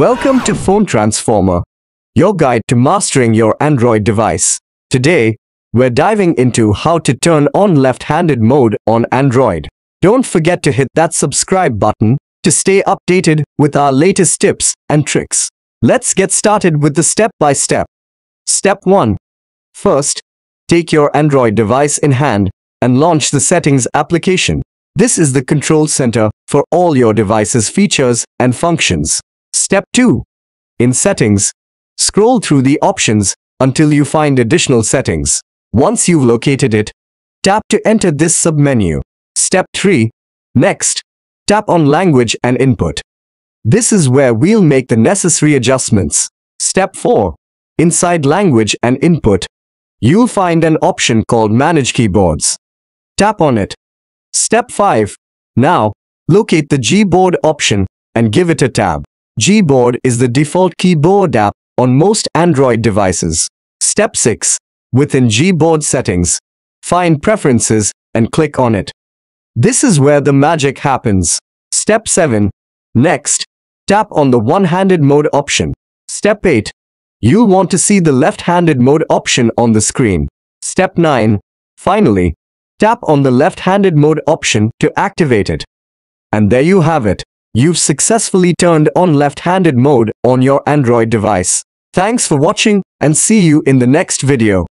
Welcome to Phone Transformer, your guide to mastering your Android device. Today, we're diving into how to turn on left-handed mode on Android. Don't forget to hit that subscribe button to stay updated with our latest tips and tricks. Let's get started with the step-by-step. Step 1. First, take your Android device in hand and launch the Settings application. This is the control center for all your device's features and functions. Step 2. In Settings, scroll through the options until you find additional settings. Once you've located it, tap to enter this submenu. Step 3. Next, tap on Language and Input. This is where we'll make the necessary adjustments. Step 4. Inside Language and Input, you'll find an option called Manage Keyboards. Tap on it. Step 5. Now, locate the Gboard option and give it a tab. Gboard is the default keyboard app on most Android devices. Step 6. Within Gboard settings, find Preferences and click on it. This is where the magic happens. Step 7. Next, tap on the one-handed mode option. Step 8. You'll want to see the left-handed mode option on the screen. Step 9. Finally, tap on the left-handed mode option to activate it. And there you have it. You've successfully turned on left-handed mode on your Android device. Thanks for watching and see you in the next video.